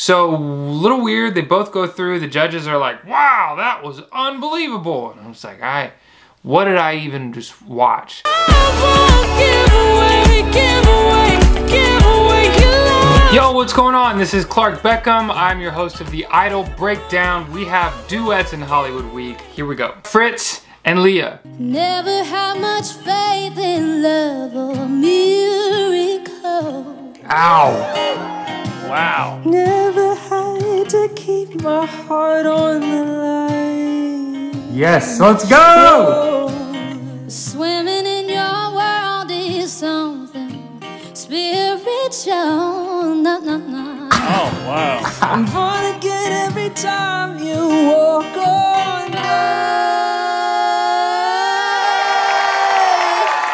So, a little weird. They both go through. The judges are like, wow, that was unbelievable. And I was like, I, what did I even just watch? Yo, what's going on? This is Clark Beckham. I'm your host of the Idol Breakdown. We have duets in Hollywood Week. Here we go. Fritz and Leah. Never had much faith in love or miracle. Ow. Wow. Never had to keep my heart on the line. Yes, let's go. Swimming in your world is something spiritual. No, no, no. Oh, wow. I'm born again every time you walk on by.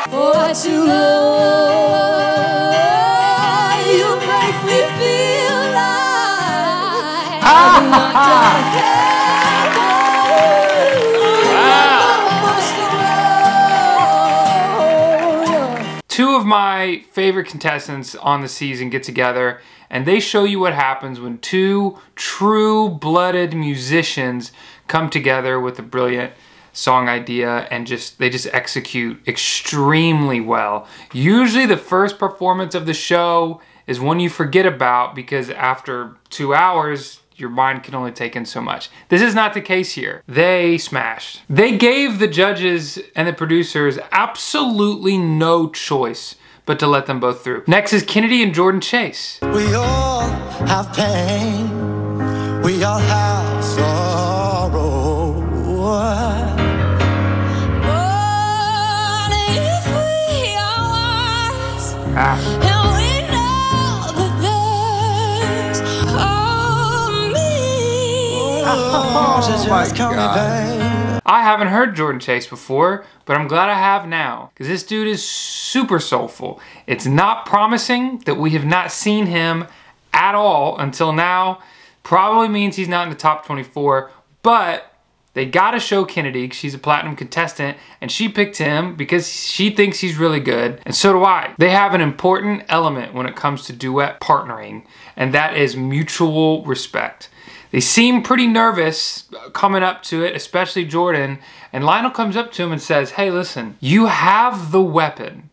For too long, Two of my favorite contestants on the season get together and they show you what happens when two true-blooded musicians come together with a brilliant song idea and just they just execute extremely well. Usually the first performance of the show is one you forget about because after 2 hours your mind can only take in so much. This is not the case here. They smashed. They gave the judges and the producers absolutely no choice but to let them both through. Next is Kenedi and Jordan Chase. We all have pain. We all have sorrow. But if we are wise, Ah. Me. So just call me babe. I haven't heard Jordan Chase before, but I'm glad I have now because this dude is super soulful. It's not promising that we have not seen him at all until now. Probably means he's not in the top 24, but they gotta show Kenedi 'cause she's a platinum contestant and she picked him because she thinks he's really good, and so do I. They have an important element when it comes to duet partnering, and that is mutual respect. They seem pretty nervous coming up to it, especially Jordan. And Lionel comes up to him and says, Hey, listen, you have the weapon.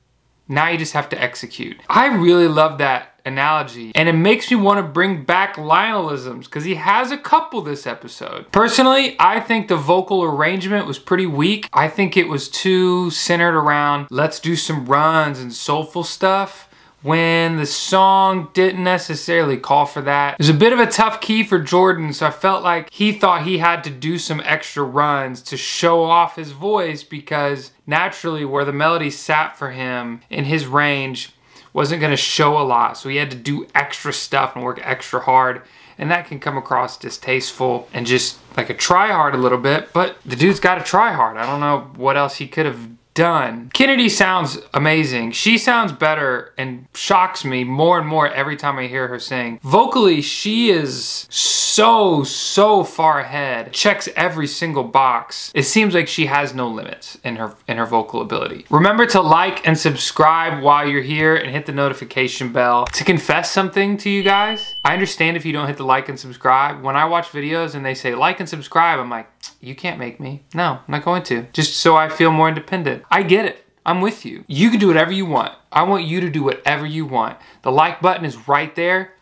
Now you just have to execute. I really love that analogy. And it makes me want to bring back Lionelisms because he has a couple this episode. Personally, I think the vocal arrangement was pretty weak. I think it was too centered around let's do some runs and soulful stuff when the song didn't necessarily call for that. It was a bit of a tough key for Jordan, so I felt like he thought he had to do some extra runs to show off his voice because naturally where the melody sat for him in his range wasn't gonna show a lot, so he had to do extra stuff and work extra hard. And that can come across distasteful and just like a try hard a little bit, but the dude's gotta try hard. I don't know what else he could have done. Kenedi sounds amazing. She sounds better and shocks me more and more every time I hear her sing. Vocally, she is so, so far ahead. Checks every single box. It seems like she has no limits in her in her vocal ability. Remember to like and subscribe while you're here and hit the notification bell. To confess something to you guys, I understand if you don't hit the like and subscribe. When I watch videos and they say like and subscribe, I'm like, you can't make me. No, I'm not going to. Just so I feel more independent. I get it. I'm with you. You can do whatever you want. I want you to do whatever you want. The like button is right there.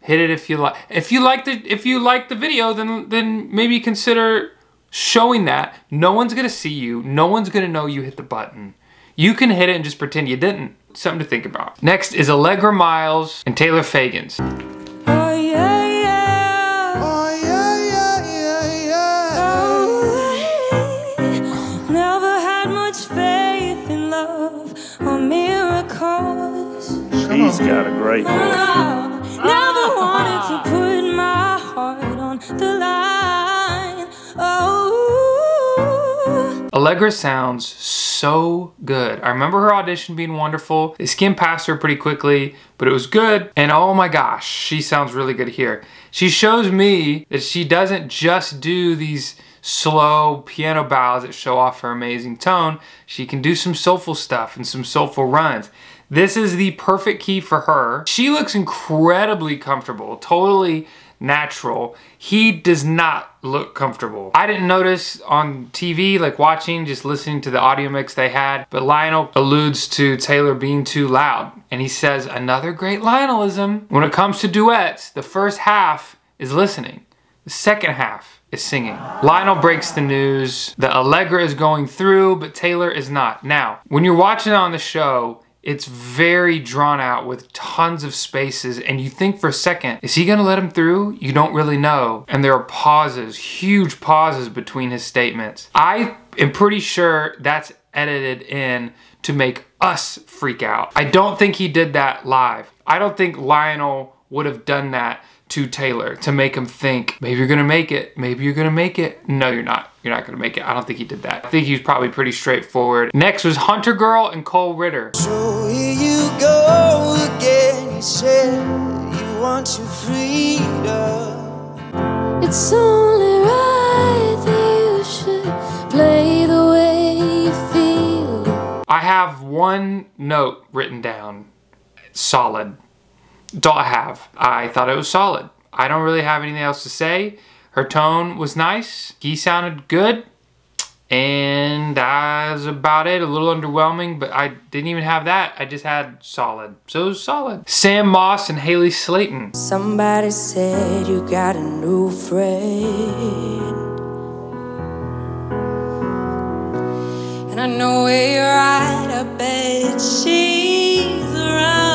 Hit it if you like. If you like the if you like the video, then then maybe consider showing that. No one's gonna see you. No one's gonna know you hit the button. You can hit it and just pretend you didn't. Something to think about. Next is Allegra Miles and Taylor Fagins. Miracles. She's got a great voice. No, never wanted to put my heart on the line. Oh, Allegra sounds so good. I remember her audition being wonderful. They skimmed past her pretty quickly, but it was good. And oh my gosh, she sounds really good here. She shows me that she doesn't just do these slow piano ballads that show off her amazing tone. She can do some soulful stuff and some soulful runs. This is the perfect key for her. She looks incredibly comfortable, totally natural. He does not look comfortable. I didn't notice on TV, like watching, just listening to the audio mix they had, but Lionel alludes to Taylor being too loud. And he says, another great Lionelism. When it comes to duets, the first half is listening. The second half is singing. Lionel breaks the news that Allegra is going through, but Taylor is not. Now, when you're watching on the show, it's very drawn out with tons of spaces, and you think for a second, is he gonna let him through? You don't really know. And there are pauses, huge pauses between his statements. I am pretty sure that's edited in to make us freak out. I don't think he did that live. I don't think Lionel would have done that to Taylor to make him think, maybe you're gonna make it, maybe you're gonna make it. No, you're not. You're not gonna make it. I don't think he did that. I think he was probably pretty straightforward. Next was HunterGirl and Cole Ritter. So here you go again. You said you want your freedom. It's only right that you should play the way you feel. I have one note written down. Solid. I have. I thought it was solid. I don't really have anything else to say. Her tone was nice. He sounded good. And that's about it. A little underwhelming, but I didn't even have that. I just had solid. So it was solid. Sam Moss and Haley Slaton. Somebody said you got a new friend. And I know where you're at, I bet she's around.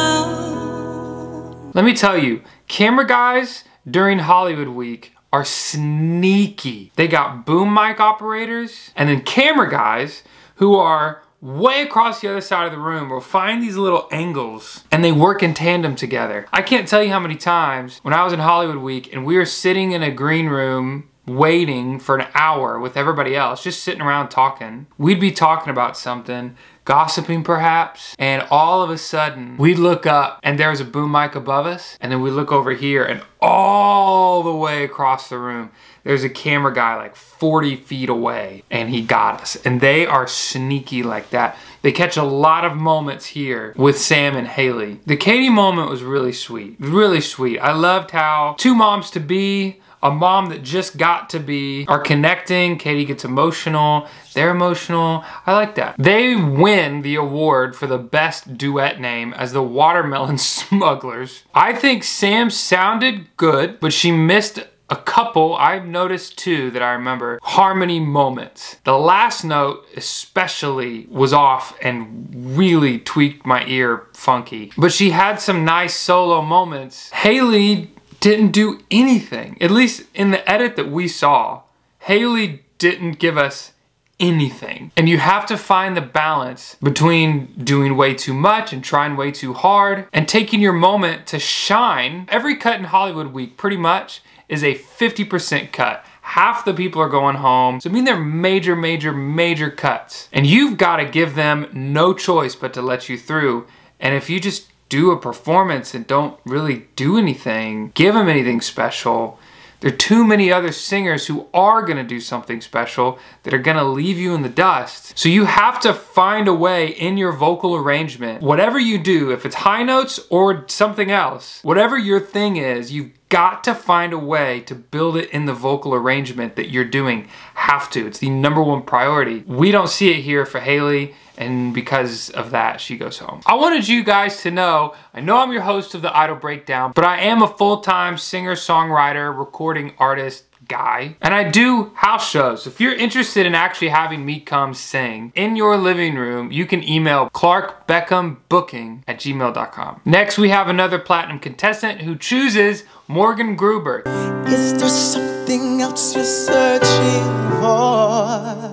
Let me tell you, camera guys during Hollywood Week are sneaky. They got boom mic operators and then camera guys who are way across the other side of the room will find these little angles and they work in tandem together. I can't tell you how many times when I was in Hollywood Week and we were sitting in a green room waiting for an hour with everybody else, just sitting around talking. We'd be talking about something, gossiping perhaps, and all of a sudden we'd look up and there was a boom mic above us, and then we look over here and all the way across the room there's a camera guy like 40 feet away and he got us. And they are sneaky like that. They catch a lot of moments here with Sam and Haley. The Katie moment was really sweet, really sweet. I loved how two moms to be, a mom that just got to be, are connecting. Katie gets emotional. They're emotional. I like that. They win the award for the best duet name as the Watermelon Smugglers. I think Sam sounded good, but she missed a couple, I've noticed too that I remember, harmony moments. The last note especially was off and really tweaked my ear funky. But she had some nice solo moments. Haley didn't do anything, at least in the edit that we saw. Haley didn't give us anything. And you have to find the balance between doing way too much and trying way too hard and taking your moment to shine. Every cut in Hollywood Week pretty much is a 50% cut. Half the people are going home. So I mean they're major, major, major cuts. And you've got to give them no choice but to let you through. And if you just do a performance and don't really do anything, give them anything special, there are too many other singers who are gonna do something special that are gonna leave you in the dust. So you have to find a way in your vocal arrangement, whatever you do, if it's high notes or something else, whatever your thing is, you've got to find a way to build it in the vocal arrangement that you're doing. Have to. It's the number one priority. We don't see it here for Haley and because of that, she goes home. I wanted you guys to know, I know I'm your host of the Idol Breakdown, but I am a full-time singer-songwriter, recording artist, guy. And I do house shows. If you're interested in actually having me come sing in your living room, you can email clarkbeckhambooking at gmail.com. Next, we have another platinum contestant who chooses Morgan Gruber. Is there something else you're searching for?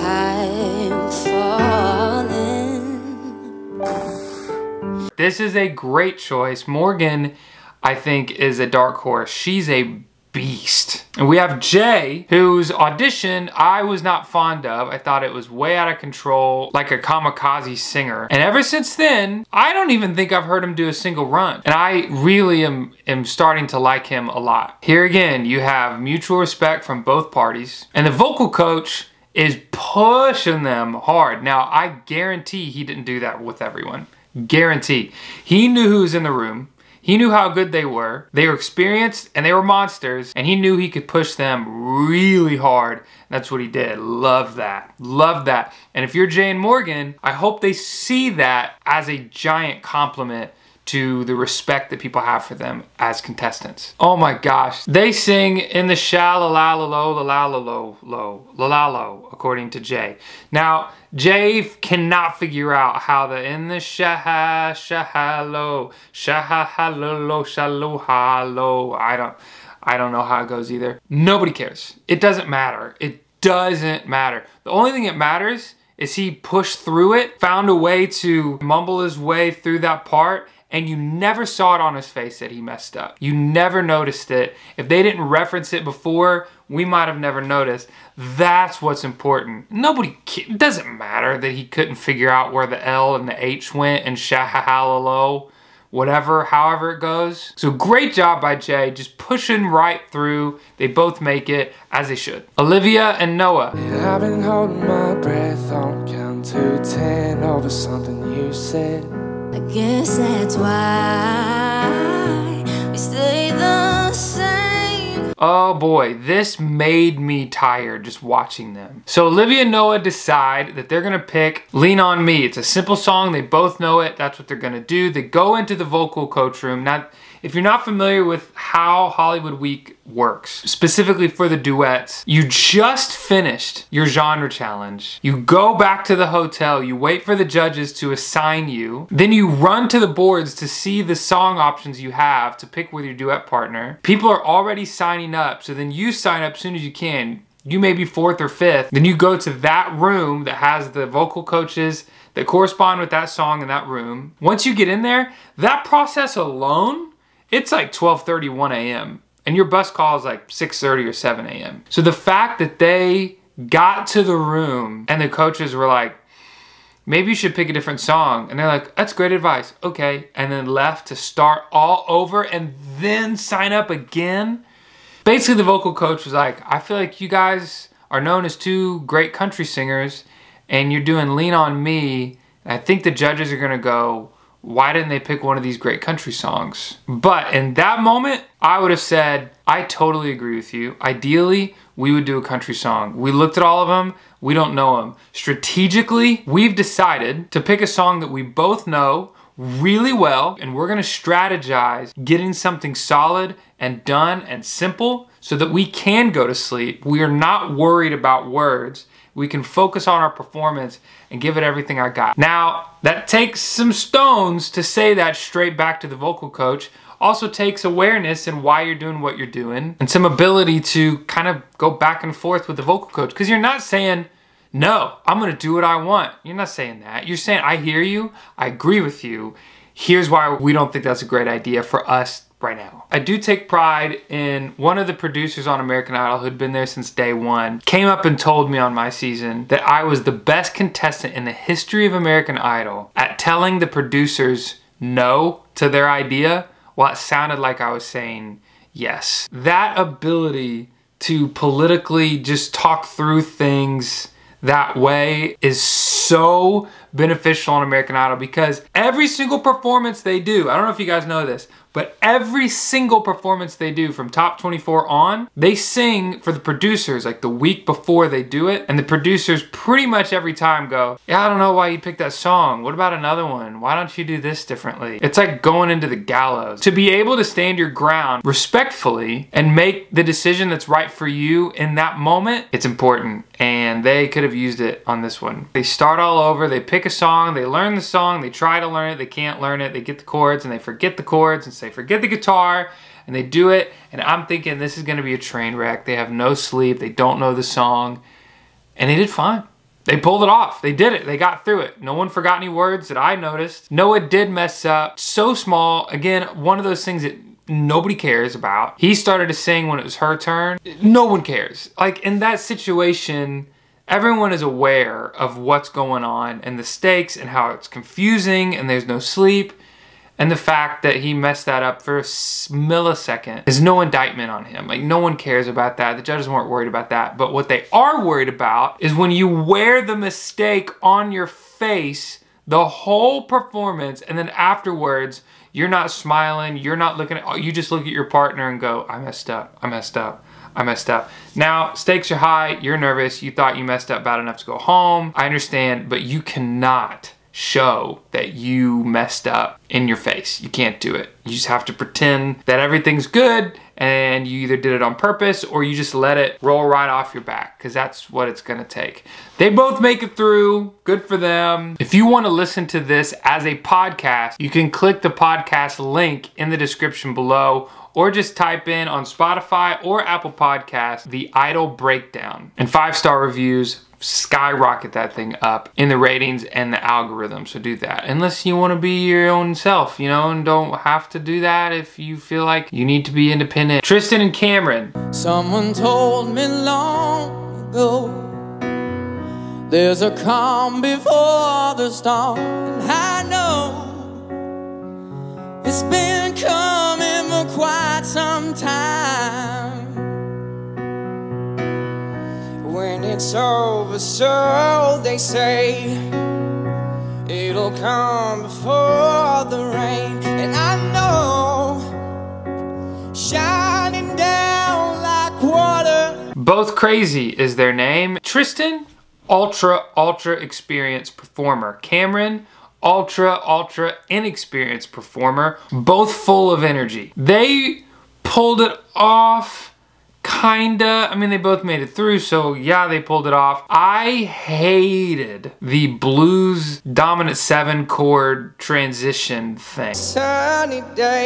I'm falling. This is a great choice. Morgan, I think, is a dark horse. She's a beast. And we have Jay, whose audition I was not fond of. I thought it was way out of control, like a kamikaze singer. And ever since then, I don't even think I've heard him do a single run. And I really am, am starting to like him a lot. Here again, you have mutual respect from both parties. And the vocal coach is pushing them hard. Now, I guarantee he didn't do that with everyone. Guarantee. He knew who was in the room. He knew how good they were. They were experienced and they were monsters, and he knew he could push them really hard. That's what he did. Love that. Love that. And if you're Jane Morgan, I hope they see that as a giant compliment to the respect that people have for them as contestants. Oh my gosh. They sing in the sha la la la lo la la la lo lo la la lo according to Jay. Now, Jay cannot figure out how the in the sha ha sha ha lo sha ha ha lo lo sha lo ha lo. I don't I don't know how it goes either. Nobody cares. It doesn't matter. It doesn't matter. The only thing that matters is he pushed through it, found a way to mumble his way through that part, and you never saw it on his face that he messed up. You never noticed it. If they didn't reference it before, we might have never noticed. That's what's important. Nobody, it doesn't matter that he couldn't figure out where the L and the H went and shahalalo, whatever, however it goes. So great job by Jay, just pushing right through. They both make it as they should. Olivia and Noah. I've been holding my breath on count to ten over something you said. Guess that's why we stay the same. Oh boy, this made me tired just watching them. So Olivia and Noah decide that they're gonna pick Lean On Me. It's a simple song, they both know it, that's what they're gonna do. They go into the vocal coach room. Now, if you're not familiar with how Hollywood Week works, specifically for the duets, you just finished your genre challenge. You go back to the hotel, you wait for the judges to assign you, then you run to the boards to see the song options you have to pick with your duet partner. People are already signing up, so then you sign up as soon as you can. You may be fourth or fifth. Then you go to that room that has the vocal coaches that correspond with that song in that room. Once you get in there, that process alone it's like 12:30, 1 a.m. and your bus call is like 6:30 or 7 a.m. So the fact that they got to the room and the coaches were like, maybe you should pick a different song. And they're like, that's great advice. Okay. And then left to start all over and then sign up again. Basically, the vocal coach was like, I feel like you guys are known as two great country singers and you're doing Lean On Me. I think the judges are going to go, why didn't they pick one of these great country songs? But in that moment, I would have said, I totally agree with you. Ideally, we would do a country song. We looked at all of them, we don't know them. Strategically, we've decided to pick a song that we both know really well, and we're gonna strategize getting something solid and done and simple so that we can go to sleep. We are not worried about words we can focus on our performance and give it everything I got. Now, that takes some stones to say that straight back to the vocal coach. Also takes awareness in why you're doing what you're doing and some ability to kind of go back and forth with the vocal coach because you're not saying, no, I'm gonna do what I want. You're not saying that. You're saying, I hear you, I agree with you. Here's why we don't think that's a great idea for us right now. I do take pride in one of the producers on American Idol who'd been there since day one, came up and told me on my season that I was the best contestant in the history of American Idol at telling the producers no to their idea while it sounded like I was saying yes. That ability to politically just talk through things that way is so beneficial on American Idol because every single performance they do, I don't know if you guys know this, but every single performance they do from top 24 on, they sing for the producers like the week before they do it. And the producers pretty much every time go, Yeah, I don't know why you picked that song. What about another one? Why don't you do this differently? It's like going into the gallows. To be able to stand your ground respectfully and make the decision that's right for you in that moment, it's important. And they could have used it on this one. They start all over, they pick a song, they learn the song, they try to learn it, they can't learn it, they get the chords and they forget the chords and say, forget the guitar, and they do it, and I'm thinking this is gonna be a train wreck. They have no sleep, they don't know the song, and they did fine. They pulled it off. They did it. They got through it. No one forgot any words that I noticed. Noah did mess up. So small. Again, one of those things that nobody cares about. He started to sing when it was her turn. No one cares. Like in that situation, everyone is aware of what's going on and the stakes and how it's confusing and there's no sleep. And the fact that he messed that up for a millisecond is no indictment on him. Like, no one cares about that. The judges weren't worried about that. But what they are worried about is when you wear the mistake on your face the whole performance, and then afterwards, you're not smiling, you're not looking at, you just look at your partner and go, I messed up, I messed up. I messed up. Now, stakes are high, you're nervous, you thought you messed up bad enough to go home. I understand, but you cannot show that you messed up in your face. You can't do it. You just have to pretend that everything's good and you either did it on purpose or you just let it roll right off your back because that's what it's gonna take. They both make it through. Good for them. If you want to listen to this as a podcast, you can click the podcast link in the description below or just type in on Spotify or Apple Podcasts the Idol Breakdown. And five star reviews skyrocket that thing up in the ratings and the algorithm. So do that. Unless you want to be your own self, you know, and don't have to do that if you feel like you need to be independent. Tristen and Cameron. Someone told me long ago There's a calm before the storm And I know It's been coming for quite some time When it's over, so they say It'll come before the rain And I know shining down like water. Both Crazy is their name. Tristen, ultra, ultra experienced performer. Cameron, ultra, ultra inexperienced performer. Both full of energy. They pulled it off. Kinda. I mean, they both made it through, so yeah, they pulled it off. I hated the blues dominant seven chord transition thing. Sunny day.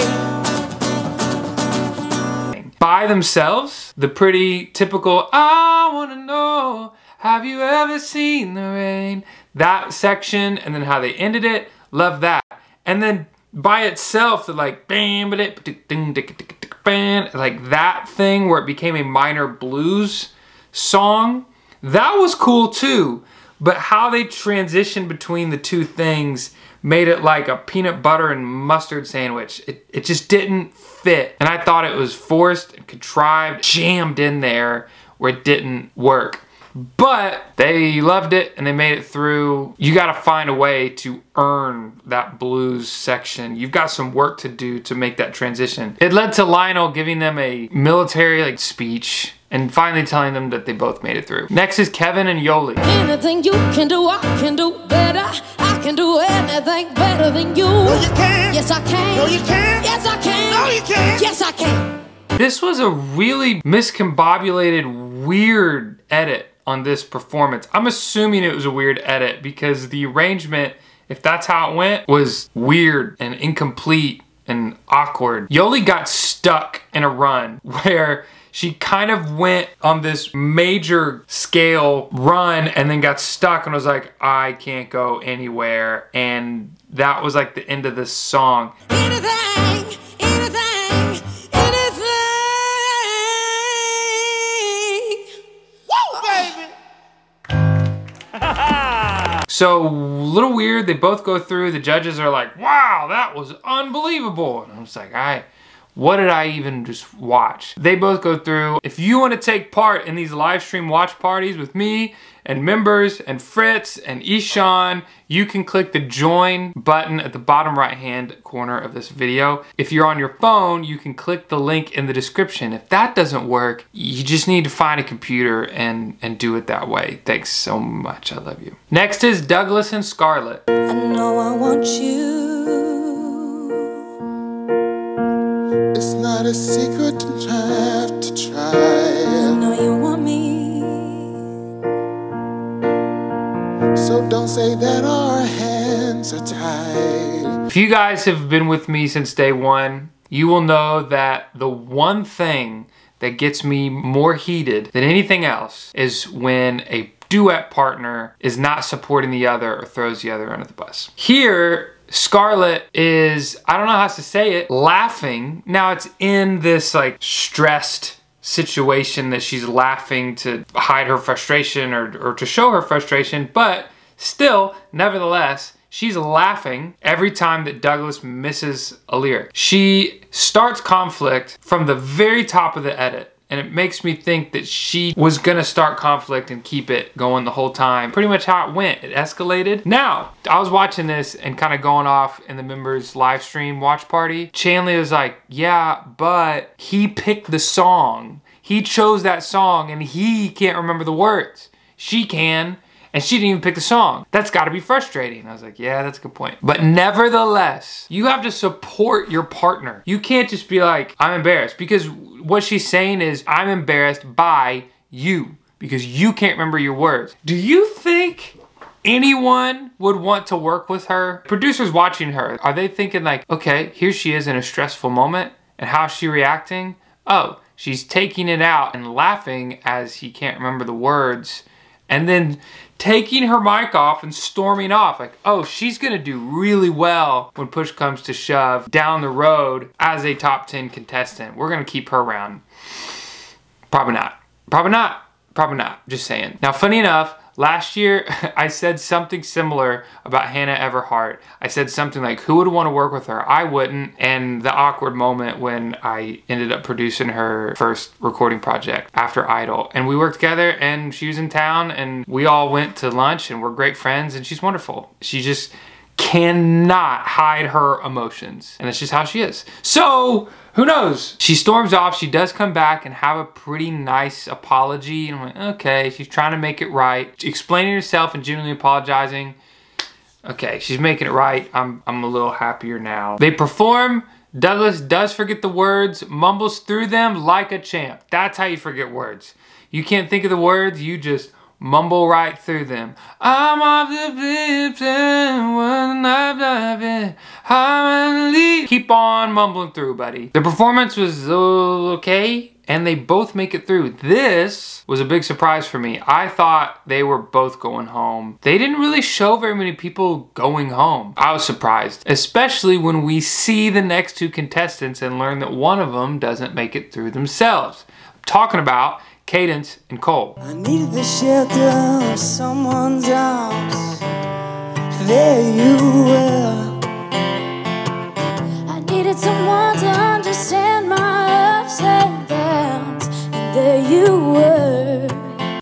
by themselves, the pretty typical, I wanna know, have you ever seen the rain? That section, and then how they ended it, love that. And then by itself, they're like, bam, like that thing where it became a minor blues song, that was cool too. But how they transitioned between the two things made it like a peanut butter and mustard sandwich. It, it just didn't fit. And I thought it was forced and contrived, jammed in there where it didn't work. But they loved it and they made it through. You got to find a way to earn that blues section. You've got some work to do to make that transition. It led to Lionel giving them a military like speech and finally telling them that they both made it through. Next is Kevin and Yoli. Anything you can do, I can do better. I can do anything better than you. No, you can't. Yes, I can. No, you can't. Yes, I can. No, you can't. Yes, I can. This was a really miscombobulated, weird edit on this performance. I'm assuming it was a weird edit because the arrangement, if that's how it went, was weird and incomplete and awkward. Yoli got stuck in a run where she kind of went on this major scale run and then got stuck and was like, I can't go anywhere. And that was like the end of this song. So, a little weird. They both go through. The judges are like, wow, that was unbelievable. And I was like, I, what did I even just watch? They both go through. If you want to take part in these live stream watch parties with me and members and Fritz and Ishan, you can click the join button at the bottom right hand corner of this video. If you're on your phone, you can click the link in the description. If that doesn't work, you just need to find a computer and, and do it that way. Thanks so much. I love you. Next is Douglas and Scarlett. I know I want you. Not a secret, you have to I try. know you want me. So don't say that our hands are tied. If you guys have been with me since day one, you will know that the one thing that gets me more heated than anything else is when a duet partner is not supporting the other or throws the other under the bus. Here, Scarlett is, I don't know how to say it, laughing. Now it's in this like stressed situation that she's laughing to hide her frustration or, or to show her frustration, but still, nevertheless, she's laughing every time that Douglas misses a lyric. She starts conflict from the very top of the edit And it makes me think that she was gonna start conflict and keep it going the whole time. Pretty much how it went. It escalated. Now, I was watching this and kind of going off in the members' live stream watch party. Chanley was like, yeah, but he picked the song. He chose that song and he can't remember the words. She can and she didn't even pick the song. That's gotta be frustrating. I was like, yeah, that's a good point. But nevertheless, you have to support your partner. You can't just be like, I'm embarrassed because what she's saying is, I'm embarrassed by you because you can't remember your words. Do you think anyone would want to work with her? Producers watching her, are they thinking like, okay, here she is in a stressful moment and how's she reacting? Oh, she's taking it out and laughing as he can't remember the words and then taking her mic off and storming off. Like oh she's gonna do really well when push comes to shove down the road as a top 10 contestant. We're gonna keep her around. Probably not. Probably not. Probably not. Just saying. Now funny enough Last year, I said something similar about Hannah Everhart. I said something like, who would want to work with her? I wouldn't. And the awkward moment when I ended up producing her first recording project after Idol. And we worked together and she was in town and we all went to lunch and we're great friends and she's wonderful. She just cannot hide her emotions. And that's just how she is. So, who knows? She storms off. She does come back and have a pretty nice apology. And I'm like, okay, she's trying to make it right. Explaining herself and genuinely apologizing. Okay, she's making it right. I'm, I'm a little happier now. They perform. Douglas does forget the words, mumbles through them like a champ. That's how you forget words. You can't think of the words, you just mumble right through them. I'm off the and one I've I'm leave. Keep on mumbling through, buddy. The performance was okay, and they both make it through. This was a big surprise for me. I thought they were both going home. They didn't really show very many people going home. I was surprised, especially when we see the next two contestants and learn that one of them doesn't make it through themselves. I'm talking about Cadence, and Cole. I needed the shelter of someone's arms. There you were. I needed someone to understand my ups and downs, and there you were.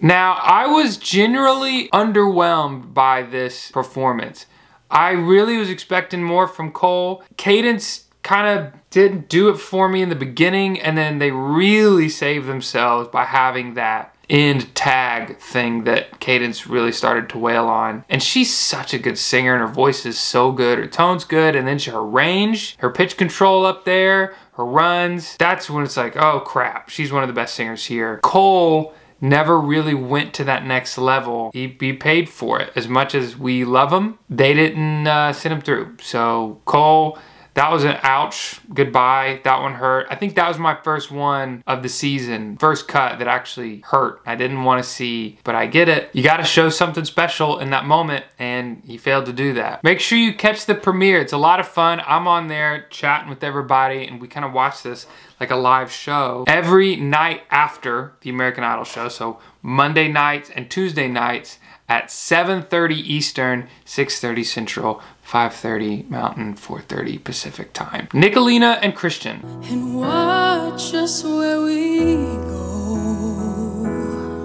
Now, I was generally underwhelmed by this performance. I really was expecting more from Cole. Cadence kind of didn't do it for me in the beginning, and then they really saved themselves by having that end tag thing that Cadence really started to wail on. And she's such a good singer, and her voice is so good. Her tone's good, and then she, her range, her pitch control up there, her runs. That's when it's like, oh crap, she's one of the best singers here. Cole never really went to that next level. He, he paid for it. As much as we love him, they didn't uh, send him through. So Cole that was an ouch, goodbye. That one hurt. I think that was my first one of the season, first cut that actually hurt. I didn't want to see, but I get it. You got to show something special in that moment, and he failed to do that. Make sure you catch the premiere. It's a lot of fun. I'm on there chatting with everybody, and we kind of watch this like a live show every night after the American Idol show. So Monday nights and Tuesday nights at 7.30 Eastern, 6.30 Central, 5.30 Mountain, 4.30 Pacific time. Nicolina and Christian. And watch us where we go.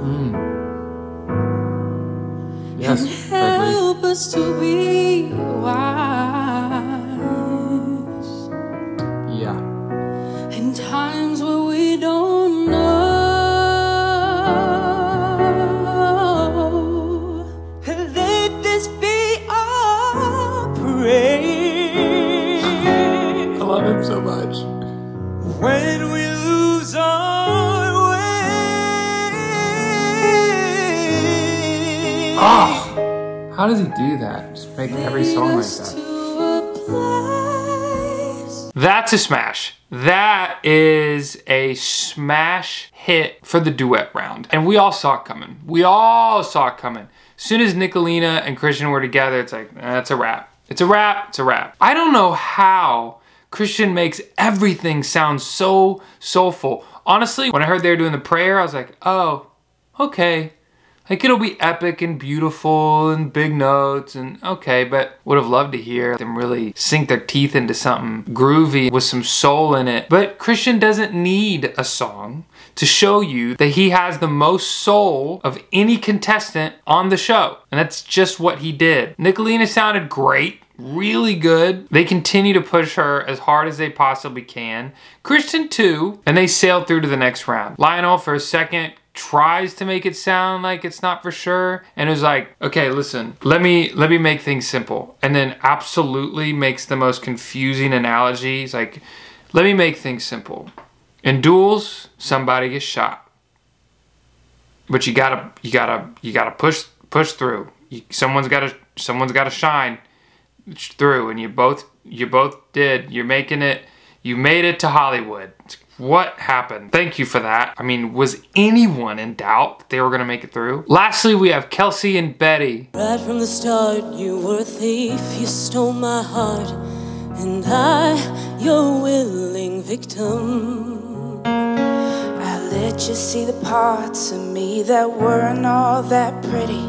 Hmm. Yes, and help us to be wise. How does he do that? Just make every song like that. to a place. That's a smash. That is a smash hit for the duet round. And we all saw it coming. We all saw it coming. As soon as Nicolina and Christian were together, it's like, that's a wrap. It's a wrap, it's a wrap. I don't know how Christian makes everything sound so soulful. Honestly, when I heard they were doing the prayer, I was like, oh, okay. Like it'll be epic and beautiful and big notes and okay, but would have loved to hear them really sink their teeth into something groovy with some soul in it. But Christian doesn't need a song to show you that he has the most soul of any contestant on the show. And that's just what he did. Nicolina sounded great really good. They continue to push her as hard as they possibly can. Christian too, and they sailed through to the next round. Lionel for a second tries to make it sound like it's not for sure and it was like okay listen let me let me make things simple and then absolutely makes the most confusing analogies like let me make things simple. In duels somebody gets shot. But you gotta you gotta you gotta push push through. You, someone's gotta someone's gotta shine through and you both you both did. You're making it you made it to hollywood what happened thank you for that i mean was anyone in doubt that they were to make it through lastly we have kelsey and betty Right from the start, you were a thief, you stole my heart, and I, your willing victim. I let you see the parts of me that weren't all that pretty.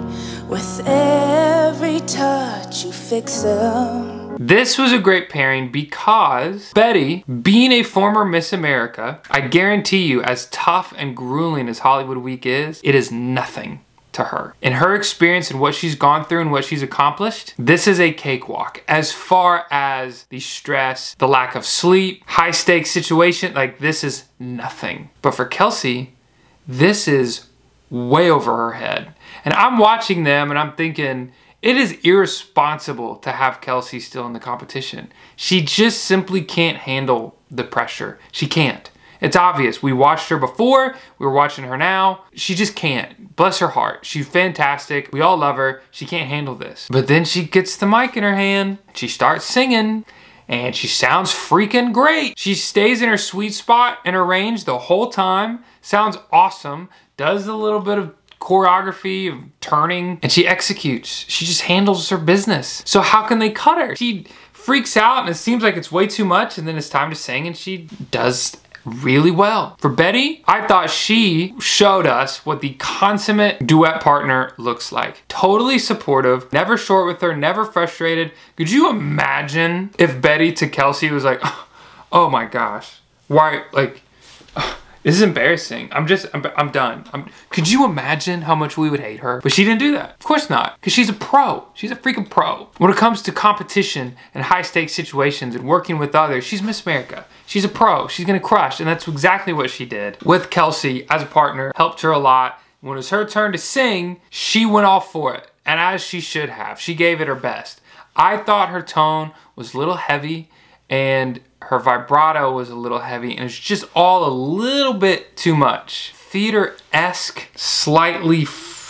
With every touch, you fix them. This was a great pairing because Betty, being a former Miss America, I guarantee you, as tough and grueling as Hollywood Week is, it is nothing to her. In her experience and what she's gone through and what she's accomplished, this is a cakewalk. As far as the stress, the lack of sleep, high stakes situation, like this is nothing. But for Kelsey, this is way over her head. And I'm watching them and I'm thinking, it is irresponsible to have Kelsey still in the competition. She just simply can't handle the pressure. She can't. It's obvious. We watched her before, we were watching her now. She just can't. Bless her heart. She's fantastic. We all love her. She can't handle this. But then she gets the mic in her hand, she starts singing, and she sounds freaking great. She stays in her sweet spot and her range the whole time, sounds awesome, does a little bit of choreography of turning, and she executes. She just handles her business. So how can they cut her? She freaks out and it seems like it's way too much and then it's time to sing and she does really well. For Betty, I thought she showed us what the consummate duet partner looks like. Totally supportive, never short with her, never frustrated. Could you imagine if Betty to Kelsey was like, oh my gosh, why, like, this is embarrassing. I'm just, I'm, I'm done. I'm, could you imagine how much we would hate her? But she didn't do that. Of course not, because she's a pro. She's a freaking pro. When it comes to competition and high stakes situations and working with others, she's Miss America. She's a pro. She's gonna crush, and that's exactly what she did. With Kelsey as a partner, helped her a lot. When it was her turn to sing, she went off for it, and as she should have. She gave it her best. I thought her tone was a little heavy, and her vibrato was a little heavy and it's just all a little bit too much. Theater-esque, slightly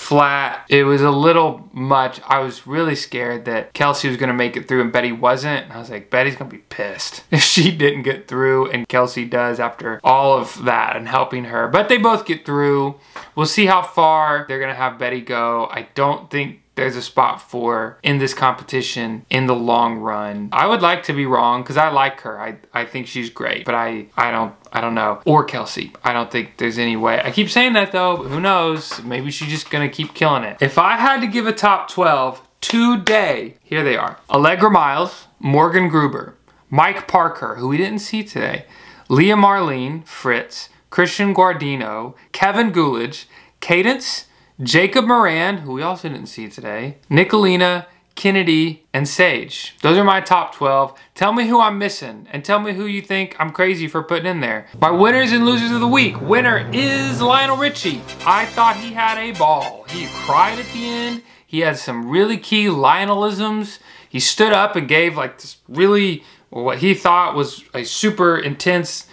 flat. It was a little much. I was really scared that Kelsey was gonna make it through and Betty wasn't. I was like, Betty's gonna be pissed if she didn't get through and Kelsey does after all of that and helping her. But they both get through. We'll see how far they're gonna have Betty go. I don't think there's a spot for in this competition in the long run. I would like to be wrong because I like her. I, I think she's great, but I, I don't I don't know. Or Kelsey. I don't think there's any way. I keep saying that though, who knows? Maybe she's just gonna keep killing it. If I had to give a top 12 today, here they are. Allegra Miles, Morgan Gruber, Mike Parker, who we didn't see today, Leah Marlene, Fritz, Christian Guardino, Kevin Coolidge, Cadence, Jacob Moran, who we also didn't see today, Nicolina, Kenedi, and Sage. Those are my top 12. Tell me who I'm missing and tell me who you think I'm crazy for putting in there. My winners and losers of the week. Winner is Lionel Richie. I thought he had a ball. He cried at the end. He had some really key Lionelisms. He stood up and gave like this really, what he thought was a super intense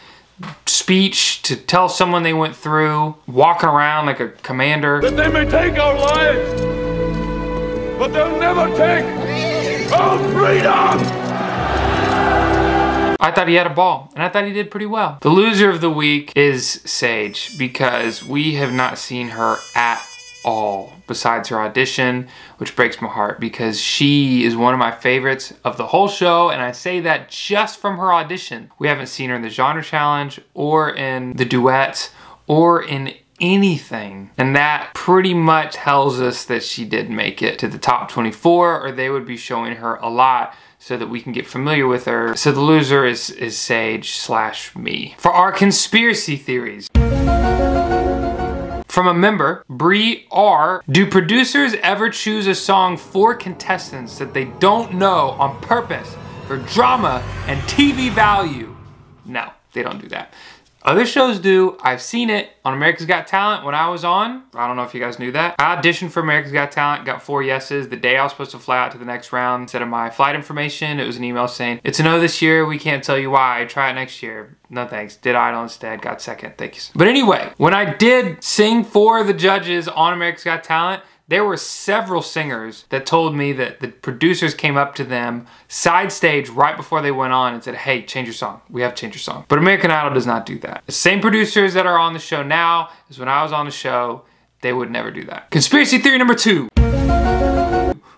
speech to tell someone they went through, walking around like a commander. That they may take our lives, but they'll never take our freedom! I thought he had a ball, and I thought he did pretty well. The loser of the week is Sage, because we have not seen her at all besides her audition, which breaks my heart because she is one of my favorites of the whole show, and I say that just from her audition. We haven't seen her in the genre challenge or in the duets or in anything. And that pretty much tells us that she did make it to the top 24 or they would be showing her a lot. so that we can get familiar with her. So the loser is, is Sage slash me. For our conspiracy theories. From a member, Bree R. Do producers ever choose a song for contestants that they don't know on purpose for drama and TV value? No, they don't do that. Other shows do. I've seen it on America's Got Talent when I was on. I don't know if you guys knew that. I auditioned for America's Got Talent, got four yeses. The day I was supposed to fly out to the next round, instead of my flight information, it was an email saying, it's a no this year, we can't tell you why, try it next year. No thanks. Did Idol instead, got second, thanks. But anyway, when I did sing for the judges on America's Got Talent, there were several singers that told me that the producers came up to them side stage right before they went on and said, hey, change your song. We have to change your song. But American Idol does not do that. The same producers that are on the show now as when I was on the show, they would never do that. Conspiracy theory number two.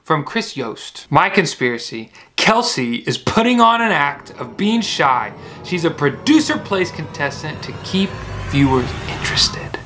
From Chris Yost. My conspiracy, Kelsey is putting on an act of being shy. She's a producer place contestant to keep viewers interested.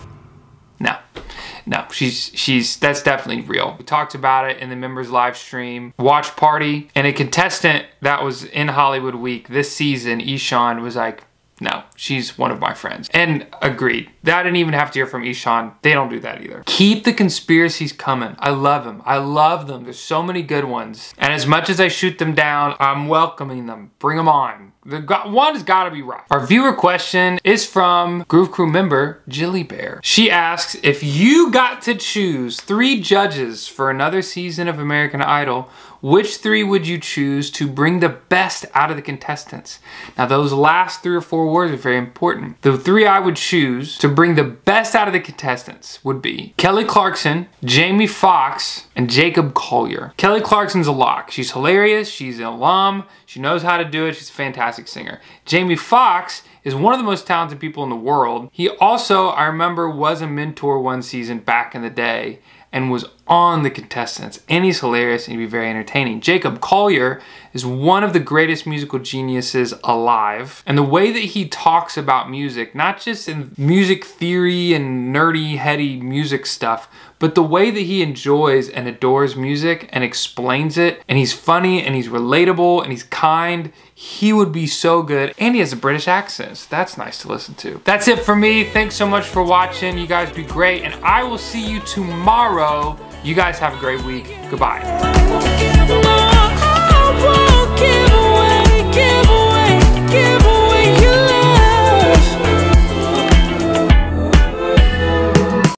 No she's she's that's definitely real. We talked about it in the members live stream watch party, and a contestant that was in Hollywood Week this season, Ishan, was like, no, she's one of my friends. And agreed. I didn't even have to hear from Ishan. They don't do that either. Keep the conspiracies coming. I love them. I love them. There's so many good ones. And as much as I shoot them down, I'm welcoming them. Bring them on. The one has got to be right. Our viewer question is from Groove Crew member Jilly Bear. She asks if you got to choose three judges for another season of American Idol, which three would you choose to bring the best out of the contestants? Now, those last three or four words are very important. The three I would choose to bring the best out of the contestants would be Kelly Clarkson, Jamie Foxx, and Jacob Collier. Kelly Clarkson's a lock. She's hilarious. She's an alum. She knows how to do it. She's a fantastic singer. Jamie Foxx is one of the most talented people in the world. He also, I remember, was a mentor one season back in the day and was on the contestants. And he's hilarious and he'd be very entertaining. Jacob Collier is one of the greatest musical geniuses alive. And the way that he talks about music, not just in music theory and nerdy, heady music stuff, but the way that he enjoys and adores music and explains it, and he's funny and he's relatable and he's kind, he would be so good. And he has a British accent, that's nice to listen to. That's it for me. Thanks so much for watching. You guys be great, and I will see you tomorrow. You guys have a great week. Goodbye.